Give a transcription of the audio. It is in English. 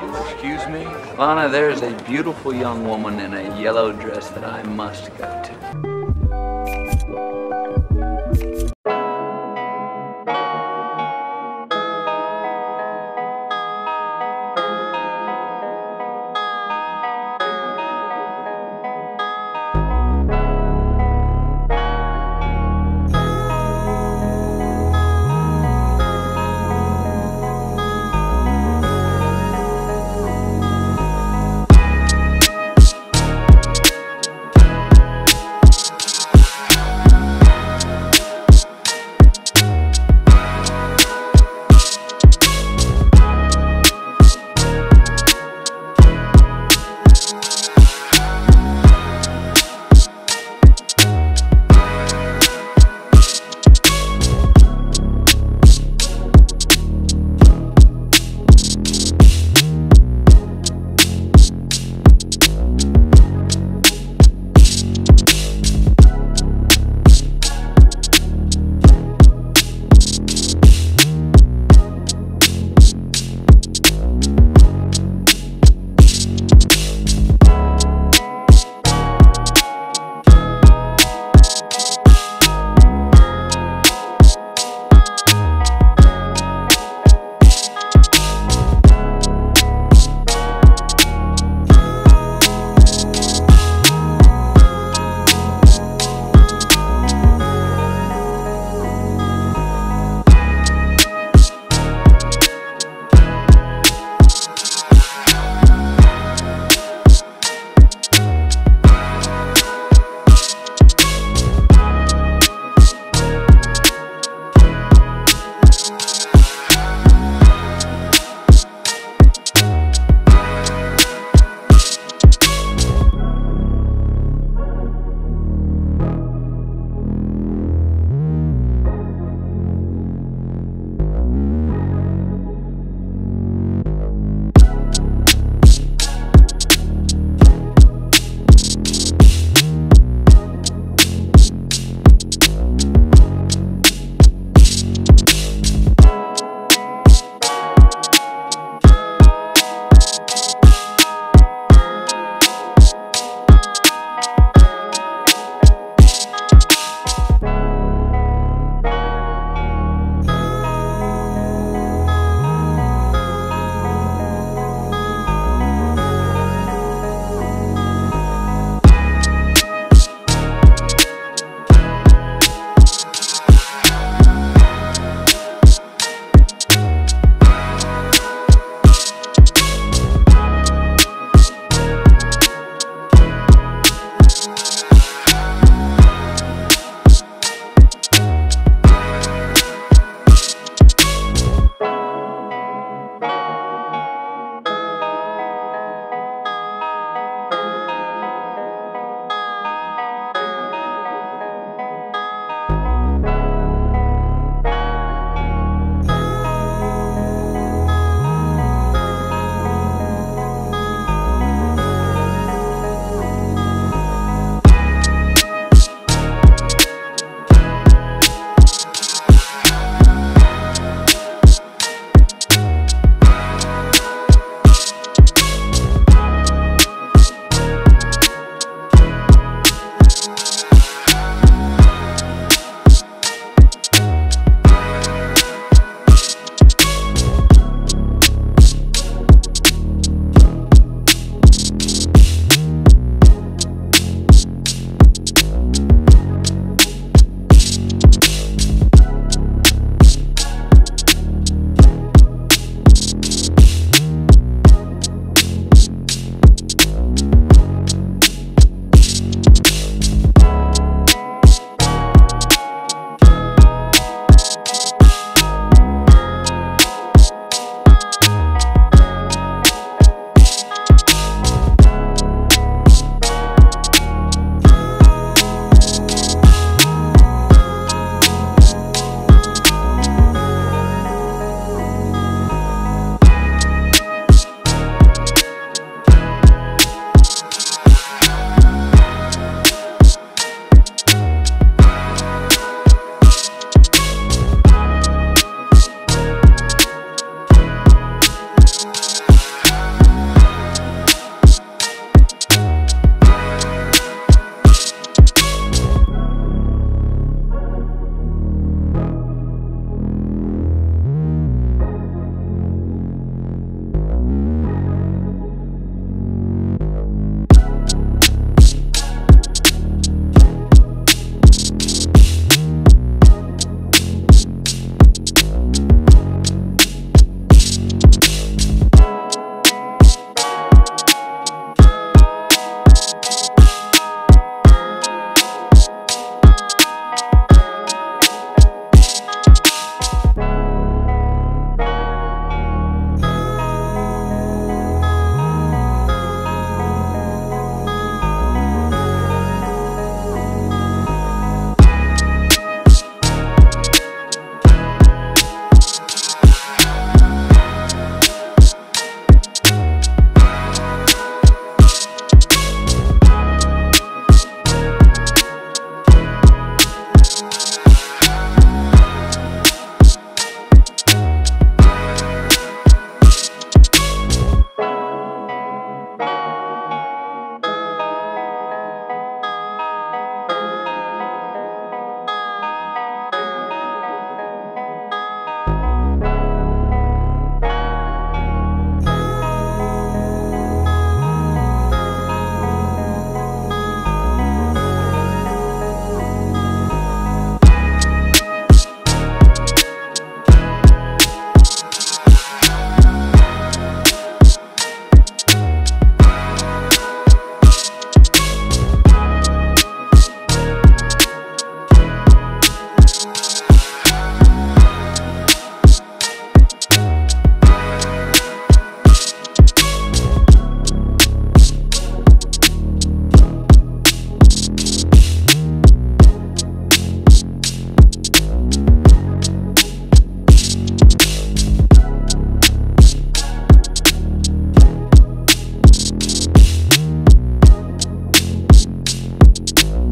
Excuse me, Lana, there's a beautiful young woman in a yellow dress that I must go to.